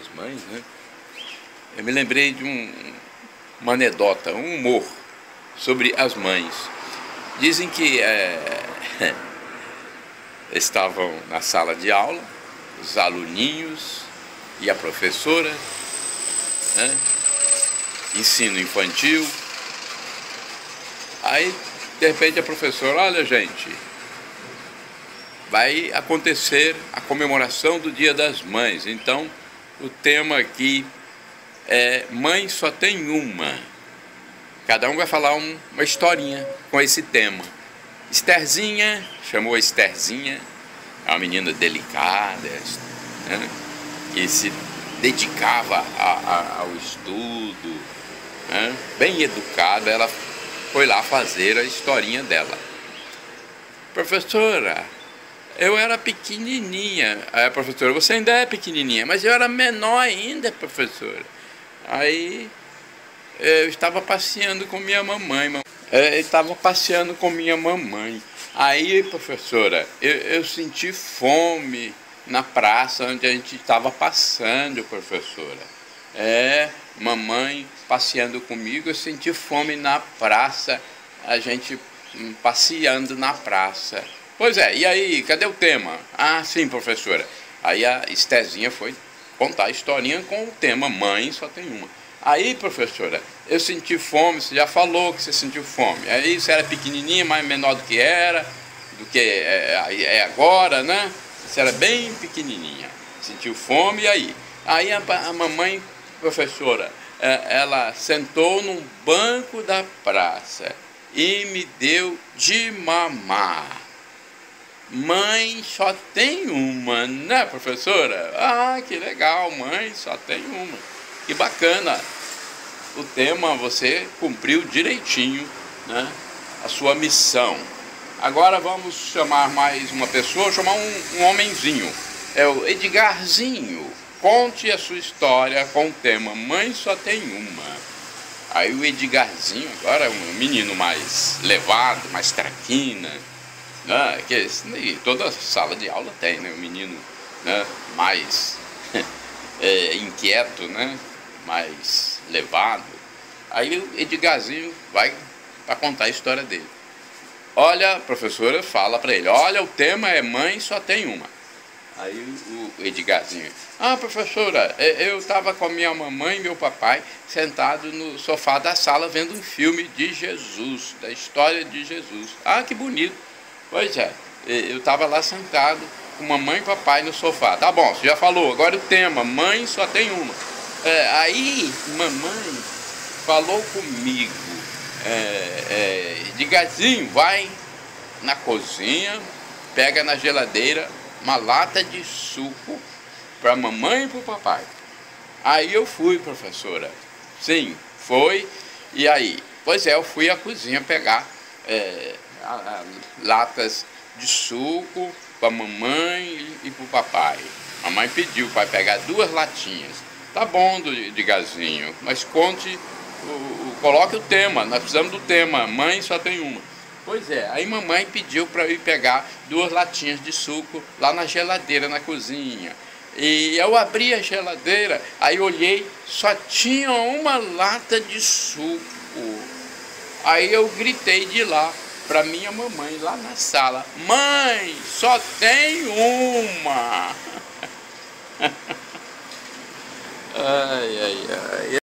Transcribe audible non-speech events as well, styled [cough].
das Mães, né? Eu me lembrei de um, uma anedota, um humor sobre as mães. Dizem que é, [laughs] estavam na sala de aula, os aluninhos e a professora, né? ensino infantil. Aí, de repente, a professora, olha gente, vai acontecer a comemoração do Dia das Mães. Então, o tema aqui é Mãe só tem uma. Cada um vai falar um, uma historinha com esse tema. Estherzinha, chamou a Estherzinha, é uma menina delicada, né, que se dedicava a, a, ao estudo, né, bem educada, ela foi lá fazer a historinha dela. Professora, eu era pequenininha. Aí a professora, você ainda é pequenininha, mas eu era menor ainda, professora. Aí eu estava passeando com minha mamãe. Eu estava passeando com minha mamãe. Aí, professora, eu, eu senti fome na praça onde a gente estava passando, professora. É, mamãe passeando comigo, eu senti fome na praça, a gente hum, passeando na praça. Pois é, e aí, cadê o tema? Ah, sim, professora. Aí a Estezinha foi contar a historinha com o tema Mãe só tem uma. Aí, professora, eu senti fome, você já falou que você sentiu fome. Aí você era pequenininha, mais menor do que era, do que é, é, agora, né? Você era bem pequenininha, sentiu fome, e aí? Aí a, a mamãe, professora, é, ela sentou num banco da praça e me deu de mamar. Mãe só tem uma, né, professora? Ah, que legal, mãe só tem uma. Que bacana. O tema você cumpriu direitinho, né? A sua missão. Agora vamos chamar mais uma pessoa, chamar um, um homenzinho. É o Edgarzinho. Conte a sua história com o tema Mãe só tem uma. Aí o Edgarzinho, agora é um menino mais levado, mais traquina né? Que toda sala de aula tem, né? O menino né? mais [laughs] é, inquieto, né? mais levado. Aí o Edgarzinho vai para contar a história dele. Olha, a professora fala para ele, olha, o tema é mãe só tem uma. Aí o Edgarzinho, ah, professora, é, eu estava com a minha mamãe e meu papai sentado no sofá da sala vendo um filme de Jesus, da história de Jesus. Ah, que bonito. Pois é, eu estava lá sentado com mamãe e papai no sofá. Tá bom, você já falou, agora o tema, mãe só tem uma. É, aí, mamãe falou comigo, é, é, de gazinho, vai na cozinha, pega na geladeira uma lata de suco para mamãe e para o papai. Aí eu fui, professora. Sim, foi. E aí? Pois é, eu fui à cozinha pegar é, latas de suco para mamãe e, e para o papai. A mãe pediu para pegar duas latinhas. Tá bom de, de gazinho, mas conte, o, o, coloque o tema, nós precisamos do tema, mãe só tem uma. Pois é, aí mamãe pediu para eu ir pegar duas latinhas de suco lá na geladeira, na cozinha. E eu abri a geladeira, aí olhei, só tinha uma lata de suco. Aí eu gritei de lá, para minha mamãe lá na sala: Mãe, só tem uma. [laughs] ai, ai, ai.